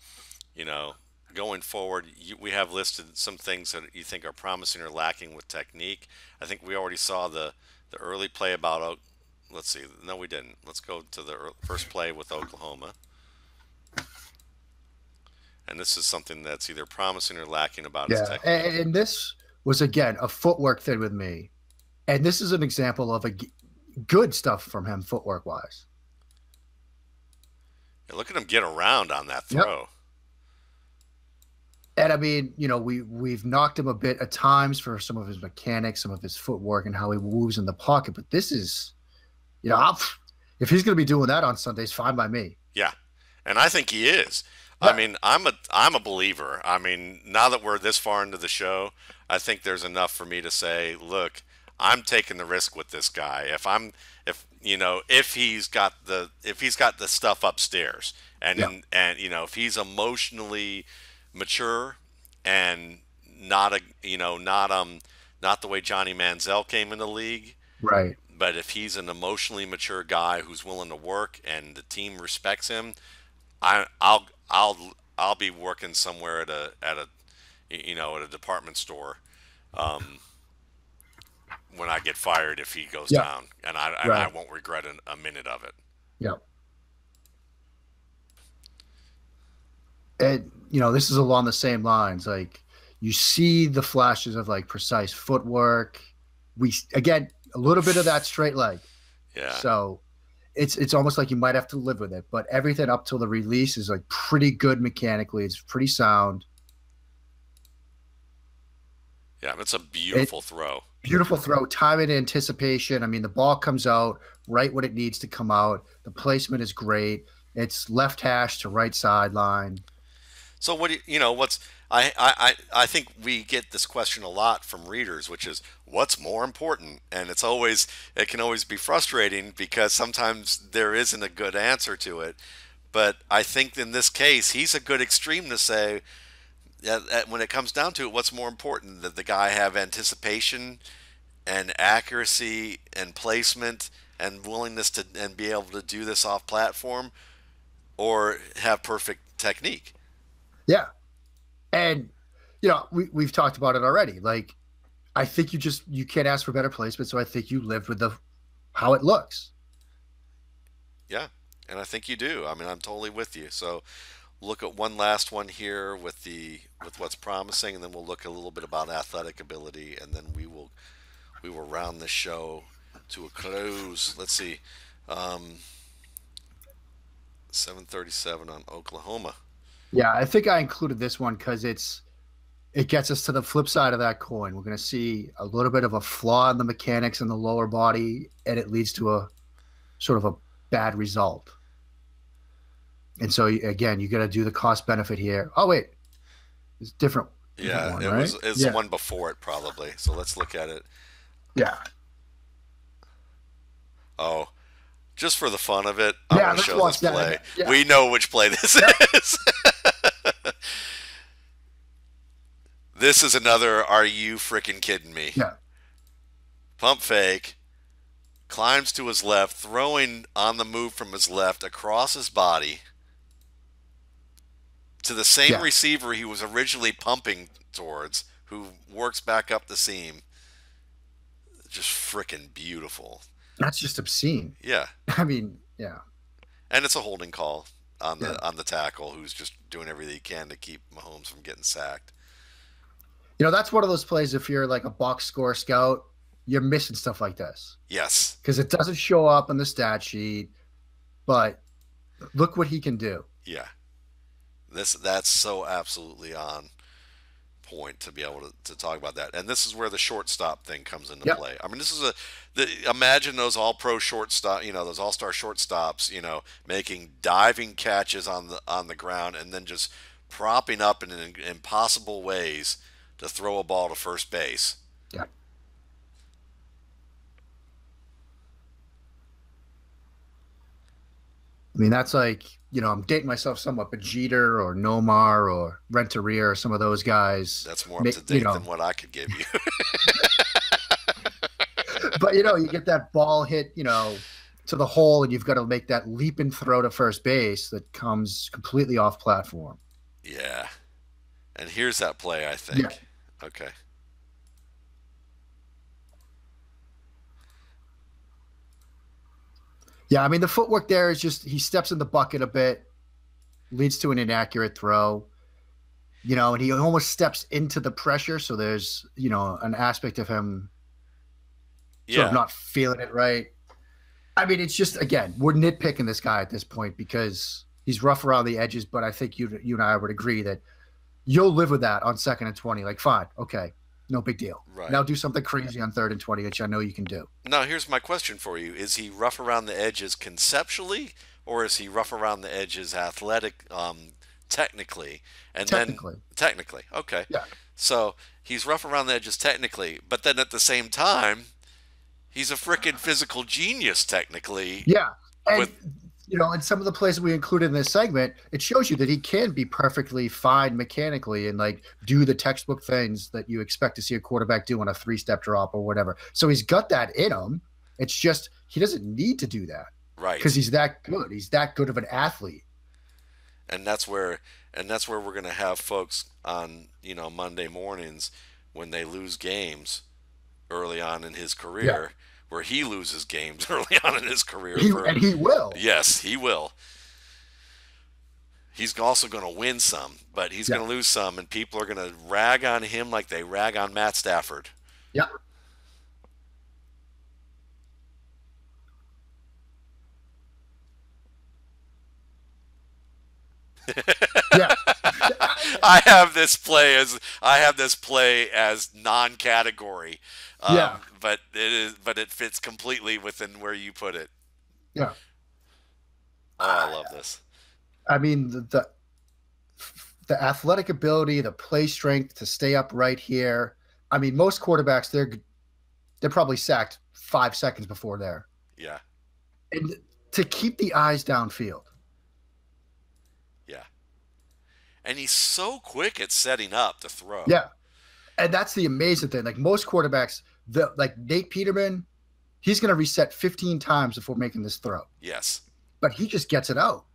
you know, going forward. You, we have listed some things that you think are promising or lacking with technique. I think we already saw the the early play about. Oh, Let's see. No, we didn't. Let's go to the first play with Oklahoma. And this is something that's either promising or lacking about his Yeah. technique. And, and this was, again, a footwork thing with me. And this is an example of a good stuff from him, footwork wise. Yeah, look at him get around on that Yep. throw. And I mean, you know, we we've knocked him a bit at times for some of his mechanics, some of his footwork, and how he moves in the pocket. But this is, you know, I'll, if he's going to be doing that on Sundays, fine by me. Yeah, and I think he is. Yeah. I mean, I'm a I'm a believer. I mean, now that we're this far into the show, I think there's enough for me to say, look, I'm taking the risk with this guy. If I'm if you know if he's got the if he's got the stuff upstairs and Yeah. and you know if he's emotionally mature and not a you know not um not the way Johnny Manziel came in the league, Right. But if he's an emotionally mature guy who's willing to work and the team respects him, I, I'll I'll I'll be working somewhere at a at a you know at a department store um, when I get fired if he goes Yeah. down, and I and I won't regret an, a minute of it. Yeah. And you know, this is along the same lines. Like you see the flashes of like precise footwork. We again a little bit of that straight leg. Yeah, So, it's it's almost like you might have to live with it. But everything up till the release is like pretty good mechanically. It's pretty sound. Yeah, that's a beautiful it, throw. Beautiful throw, time and anticipation. I mean, the ball comes out right when it needs to come out. The placement is great. It's left hash to right sideline. So what do you, you know? What's I, I I think we get this question a lot from readers, which is what's more important, and it's always it can always be frustrating because sometimes there isn't a good answer to it. But I think in this case, he's a good extreme to say that when it comes down to it, what's more important that the guy have anticipation and accuracy and placement and willingness to and be able to do this off platform, or have perfect technique. Yeah, and you know we we've talked about it already. Like, I think you just you can't ask for better placement, so I think you lived with the how it looks. Yeah, and I think you do. I mean, I'm totally with you. So look at one last one here with the with what's promising, and then we'll look a little bit about athletic ability, and then we will we will round the show to a close. Let's see, um, 7:37 on Oklahoma. Yeah, I think I included this one because it's it gets us to the flip side of that coin. We're going to see a little bit of a flaw in the mechanics in the lower body, and it leads to a sort of a bad result. And so again, you got to do the cost benefit here. Oh wait, it's different. different yeah, one, it right? was it's yeah. the one before it probably. So let's look at it. Yeah. Oh, just for the fun of it, I'm gonna show this play. Yeah. We know which play this is. this is another. Are you freaking kidding me? Yeah. Pump fake. Climbs to his left, throwing on the move from his left across his body to the same yeah. receiver he was originally pumping towards, who works back up the seam. Just freaking beautiful. That's just obscene. Yeah. I mean, yeah. And it's a holding call on the yeah. on the tackle who's just doing everything he can to keep Mahomes from getting sacked. You know, that's one of those plays if you're like a box score scout, you're missing stuff like this. Yes. Because it doesn't show up on the stat sheet, but look what he can do. Yeah. This that's so absolutely on point to be able to, to talk about that. And this is where the shortstop thing comes into yep. play. I mean, this is a the, imagine those all pro shortstop, you know, those all star shortstops, you know, making diving catches on the on the ground and then just propping up in, in impossible ways to throw a ball to first base. Yeah. I mean, that's like you know, I'm dating myself somewhat, but Jeter or Nomar or Renteria or some of those guys. That's more up to date you know, than what I could give you. but you know, you get that ball hit, you know, to the hole, and you've got to make that leap and throw to first base that comes completely off platform. Yeah, and here's that play. I think. Yeah. Okay. Yeah, I mean the footwork there is just he steps in the bucket a bit, leads to an inaccurate throw. You know, and he almost steps into the pressure, so there's you know an aspect of him yeah. sort of not feeling it right. I mean, it's just again we're nitpicking this guy at this point because he's rough around the edges, but I think you you and I would agree that you'll live with that on second and twenty. Like, fine, okay, no big deal. Right. Now do something crazy on third and 20, which I know you can do. Now, here's my question for you Is he rough around the edges conceptually, or is he rough around the edges athletic, um, technically? And technically. then technically, okay. Yeah. So he's rough around the edges technically, but then at the same time, he's a freaking physical genius technically. Yeah. And with you know, in some of the plays we included in this segment, it shows you that he can be perfectly fine mechanically and like do the textbook things that you expect to see a quarterback do on a three step drop or whatever. So he's got that in him. It's just he doesn't need to do that. Right. Because he's that good. He's that good of an athlete. And that's where and that's where we're gonna have folks on, you know, Monday mornings when they lose games early on in his career. Yeah where he loses games early on in his career. He, for, and he will. Yes, he will. He's also going to win some, but he's yeah. going to lose some, and people are going to rag on him like they rag on Matt Stafford. Yeah. yeah. I have this play as I have this play as non-category. Um, yeah. But it is, but it fits completely within where you put it. Yeah. Oh, I love this. I mean the, the the athletic ability, the play strength to stay up right here. I mean, most quarterbacks they're they're probably sacked five seconds before there, Yeah, and to keep the eyes downfield. yeah. And he's so quick at setting up to throw. Yeah, and that's the amazing thing. Like most quarterbacks, the like Nate Peterman, he's going to reset 15 times before making this throw, Yes. but he just gets it out.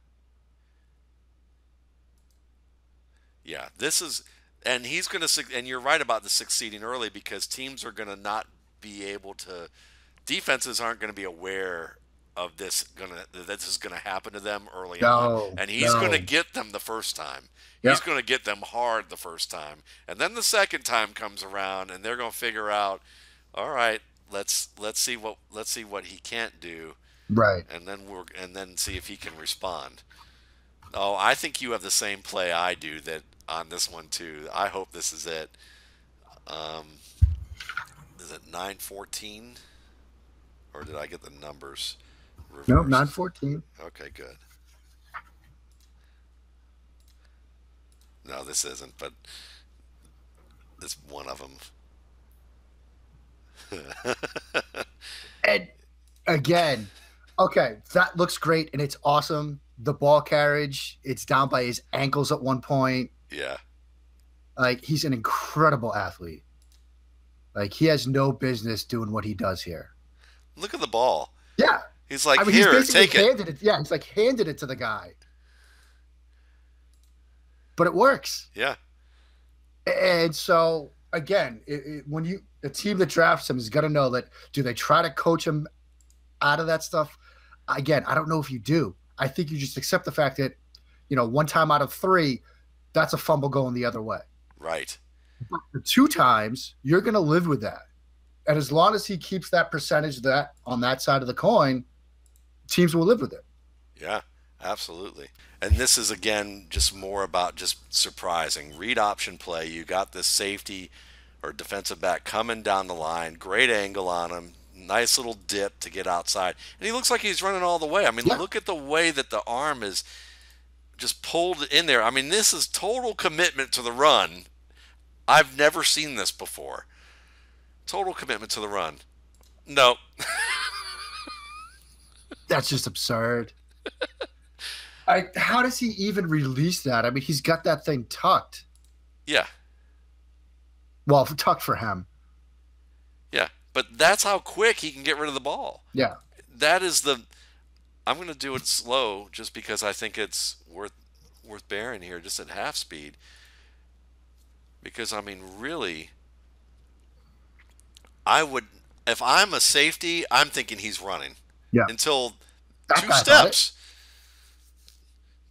Yeah. This is, and he's going to, and you're right about the succeeding early because teams are going to not be able to, defenses aren't going to be aware of this going to that this is going to happen to them early No, on, and he's going to get them the first time. Yeah. He's going to get them hard the first time, and then the second time comes around, and they're going to figure out, all right, let's let's see what let's see what he can't do, Right. and then we're and then see if he can respond. Oh, I think you have the same play I do that on this one too. I hope this is it. Um, is it nine fourteen, or did I get the numbers? Reversed? No, 914. Okay, good. No, this isn't, but it's one of them. And again, okay, that looks great and it's awesome. The ball carriage, it's down by his ankles at one point. Yeah, Like he's an incredible athlete. Like he has no business doing what he does here. look at the ball. Yeah. He's like, I mean, here, he's take it. it. Yeah, he's like handed it to the guy. But it works. Yeah, And so again, it, it, when you the team that drafts him is going to know that do they try to coach him out of that stuff? Again, I don't know if you do. I think you just accept the fact that you know one time out of three, that's a fumble going the other way. right. The two times, you're going to live with that, and as long as he keeps that percentage that on that side of the coin, teams will live with it. Yeah, absolutely. And this is again just more about just surprising. Read option play. You got this safety or defensive back coming down the line. Great angle on him. Nice little dip to get outside. And he looks like he's running all the way. I mean, Yeah. look at the way that the arm is just pulled in there. I mean, this is total commitment to the run. I've never seen this before. Total commitment to the run. No. That's just absurd. I, how does he even release that? I mean, he's got that thing tucked. Yeah. Well, tucked for him. Yeah. But that's how quick he can get rid of the ball. Yeah. that is the I'm going to do it slow just because I think it's worth worth bearing here just at half speed. Because I mean really I would if I'm a safety, I'm thinking he's running. Yeah. Until two steps.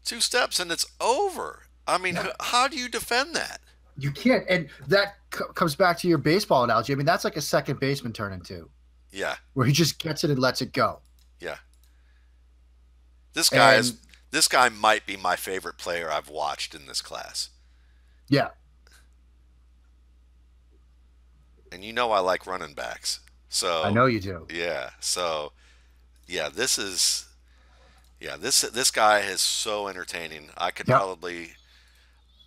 Two steps and it's over. I mean, Yeah. how do you defend that? You can't, and that c- comes back to your baseball analogy. I mean, that's like a second baseman turn into, Yeah. where he just gets it and lets it go. Yeah. This guy is this guy might be my favorite player I've watched in this class. Yeah, and you know I like running backs. So I know you do. Yeah. So yeah, this is yeah this this guy is so entertaining. I could Yep. probably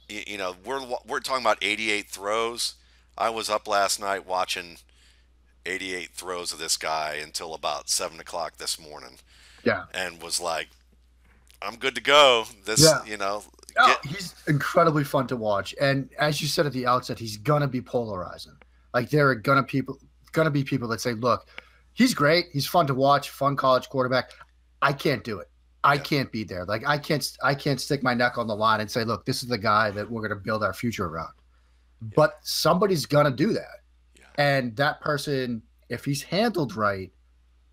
you, you know we're we're talking about 88 throws. I was up last night watching 88 throws of this guy until about seven o'clock this morning, Yeah, and was like, I'm good to go. This Yeah. you know. Oh, Get, he's incredibly fun to watch, and as you said at the outset, he's gonna be polarizing. Like there are gonna people gonna be people that say, "Look, he's great. He's fun to watch. Fun college quarterback. I can't do it. I Yeah. can't be there. Like I can't. I can't stick my neck on the line and say, "Look, this is the guy that we're gonna build our future around." But somebody's gonna do that, Yeah. and that person, if he's handled right,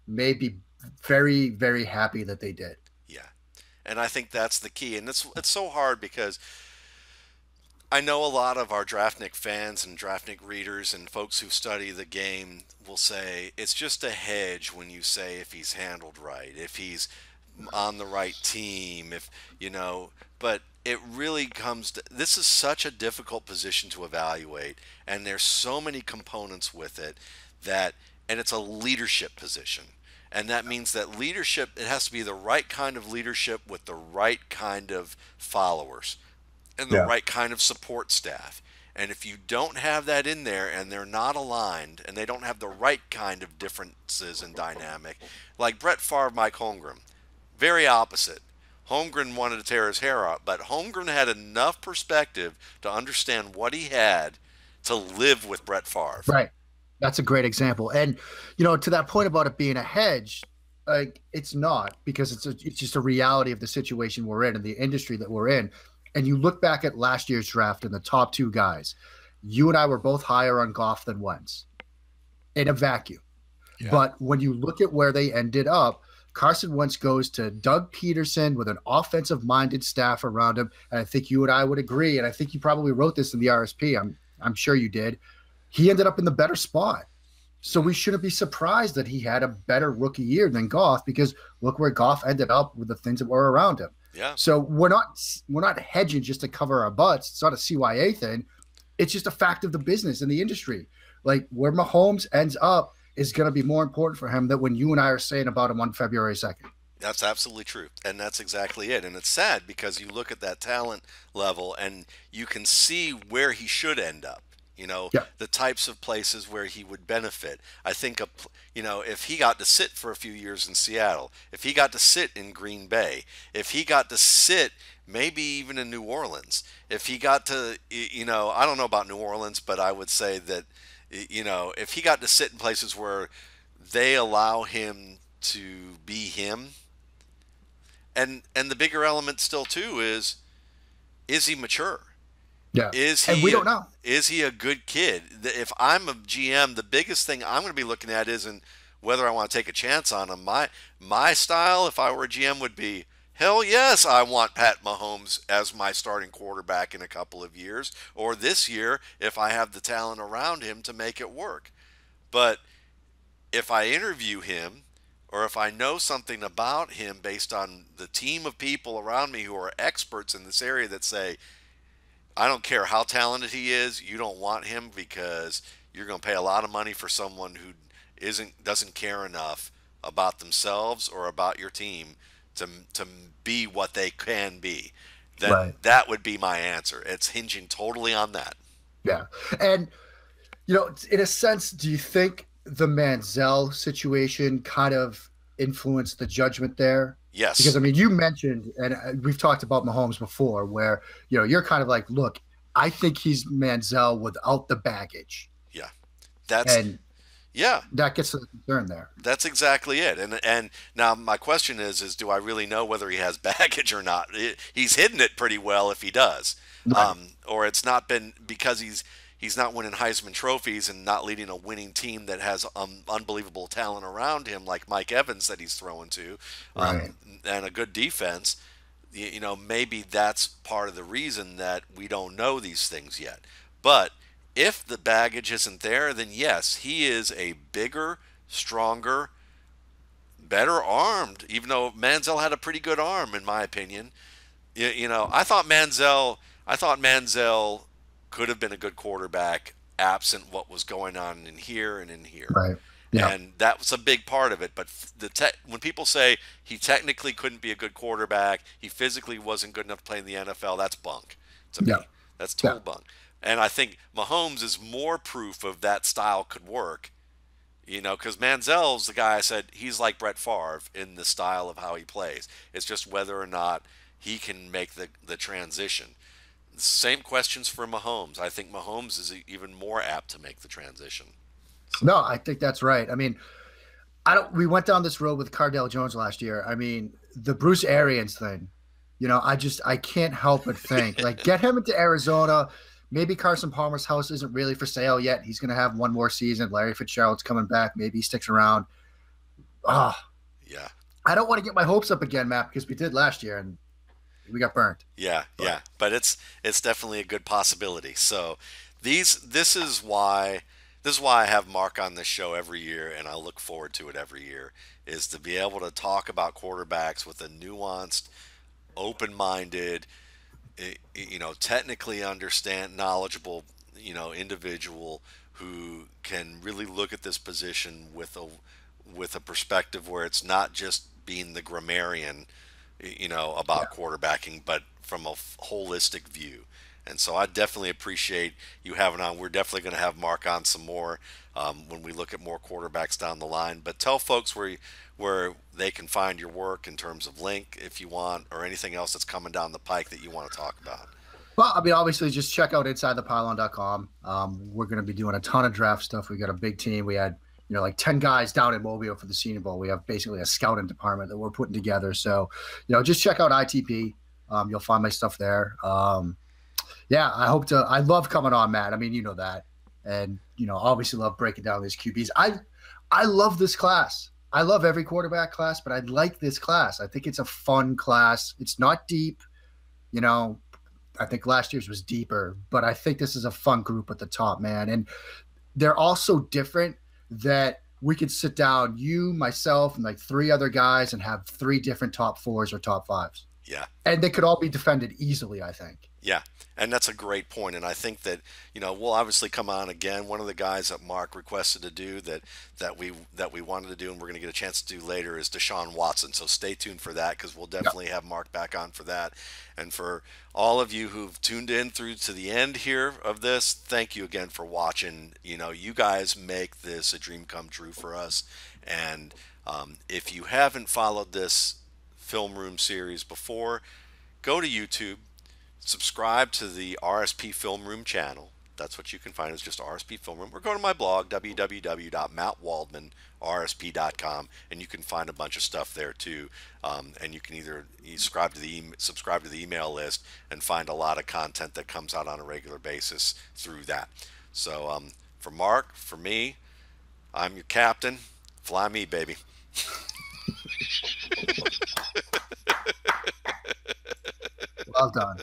may be very, very happy that they did. Yeah, and I think that's the key, and it's it's so hard because I know a lot of our Draftnik fans and Draftnik readers and folks who study the game will say it's just a hedge when you say if he's handled right, if he's on the right team, if you know. But it really comes to this is such a difficult position to evaluate and there's so many components with it that and it's a leadership position and that means that leadership it has to be the right kind of leadership with the right kind of followers and the Yeah. right kind of support staff and if you don't have that in there and they're not aligned and they don't have the right kind of differences and dynamic like brett Favre, mike holmgren very opposite Holmgren wanted to tear his hair out, but Holmgren had enough perspective to understand what he had to live with Brett Favre. Right. That's a great example. And you know, to that point about it being a hedge, like it's not because it's a, it's just a reality of the situation we're in and the industry that we're in. And you look back at last year's draft and the top two guys, you and I were both higher on Goff than Wentz in a vacuum. Yeah. But when you look at where they ended up, Carson Wentz goes to Doug Pederson with an offensive minded staff around him. And I think you and I would agree. And I think you probably wrote this in the RSP. I'm I'm sure you did. He ended up in the better spot. So we shouldn't be surprised that he had a better rookie year than Goff because look where Goff ended up with the things that were around him. Yeah. So we're not we're not hedging just to cover our butts. It's not a CYA thing. It's just a fact of the business and the industry. Like where Mahomes ends up is going to be more important for him than when you and I are saying about him on February second. That's absolutely true. And that's exactly it. And it's sad because you look at that talent level and you can see where he should end up. You know, Yeah. the types of places where he would benefit. I think, a, you know, if he got to sit for a few years in Seattle, if he got to sit in Green Bay, if he got to sit maybe even in New Orleans, if he got to, you know, I don't know about New Orleans, but I would say that, you know, if he got to sit in places where they allow him to be him, and and the bigger element still too is is he mature Yeah. is he and we a- don't know. is he a good kid if i'm a gm the biggest thing i'm going to be looking at isn't whether i want to take a chance on him my my style if i were a gm would be hell yes i want pat mahomes as my starting quarterback in a couple of years or this year if i have the talent around him to make it work. But if I interview him or if I know something about him based on the team of people around me who are experts in this area that say, I don't care how talented he is, you don't want him because you're going to pay a lot of money for someone who isn't doesn't care enough about themselves or about your team to to be what they can be. Then Right. that would be my answer. It's hinging totally on that. Yeah. And, you know, in a sense, do you think the Manziel situation kind of influenced the judgment there? Yes. Because, I mean, you mentioned, and uh, we've talked about Mahomes before, where, you know, you're kind of like, look, I think he's Manziel without the baggage. Yeah, that's And yeah. that gets to the concern there. That's exactly it. And and now my question is is do I really know whether he has baggage or not? He's hidden it pretty well if he does. Right. Um, or it's not been because he's he's not winning Heisman trophies and not leading a winning team that has um, unbelievable talent around him like Mike Evans that he's throwing to um, Right. and a good defense. You, you know, maybe that's part of the reason that we don't know these things yet. But if the baggage isn't there, then yes, he is a bigger, stronger, better armed. Even though Manziel had a pretty good arm, in my opinion. You, you know, I thought Manziel, I thought Manziel could have been a good quarterback, absent what was going on in here and in here. Right. Yeah. And that was a big part of it. But the te- when people say he technically couldn't be a good quarterback, he physically wasn't good enough to play in the NFL, that's bunk to me. That's total Yeah. bunk. And I think Mahomes is more proof of that style could work. You know, because Manziel's the guy I said he's like Brett Favre in the style of how he plays. It's just whether or not he can make the, the transition. Same questions for Mahomes. I think Mahomes is even more apt to make the transition. No, I think that's right. I mean, I don't. We went down this road with Cardale Jones last year. I mean, the Bruce Arians thing. You know, I just I can't help but think like get him into Arizona. Maybe Carson Palmer's house isn't really for sale yet. He's going to have one more season. Larry Fitzgerald's coming back. Maybe he sticks around. Ah, Yeah. I don't want to get my hopes up again, Matt, because we did last year and we got burnt. Yeah, yeah, but it's it's definitely a good possibility. So these this is why this is why I have Mark on this show every year, and I look forward to it every year. Is to be able to talk about quarterbacks with a nuanced, open-minded, you know, technically understand, knowledgeable, you know, individual who can really look at this position with a with a perspective where it's not just being the grammarian, you know, about yeah. quarterbacking, but from a holistic view. And so I definitely appreciate you having on. We're definitely going to have Mark on some more um, when we look at more quarterbacks down the line. But tell folks where where they can find your work in terms of link, if you want, or anything else that's coming down the pike that you want to talk about. Well, I mean, obviously, just check out InsideThePylon.com. Um, we're going to be doing a ton of draft stuff. We got a big team. We had you know, like 10 guys down in Mobile for the Senior Bowl. We have basically a scouting department that we're putting together. So, you know, just check out ITP. Um, you'll find my stuff there. Um, yeah, I hope to. I love coming on, Matt. I mean, you know that, and you know, obviously love breaking down these QBs. I, I love this class. I love every quarterback class, but I like this class. I think it's a fun class. It's not deep, you know. I think last year's was deeper, but I think this is a fun group at the top, man. And they're all so different that we could sit down, you, myself, and like three other guys, and have three different top fours or top fives. Yeah. And they could all be defended easily, I think. Yeah. And that's a great point. And I think that, you know, we'll obviously come on again. One of the guys that Mark requested to do that that we that we wanted to do and we're going to get a chance to do later is Deshaun Watson. So stay tuned for that because we'll definitely have Mark back on for that. And for all of you who've tuned in through to the end here of this, thank you again for watching. You know, you guys make this a dream come true for us. And um, if you haven't followed this film room series before, go to YouTube, subscribe to the RSP Film Room channel. That's what you can find is just RSP Film Room. Or go to my blog, www.mattwaldmanrsp.com, and you can find a bunch of stuff there too. Um, and you can either subscribe to the e- subscribe to the email list and find a lot of content that comes out on a regular basis through that. So um, for Mark, for me, I'm your captain. Fly me, baby. well done.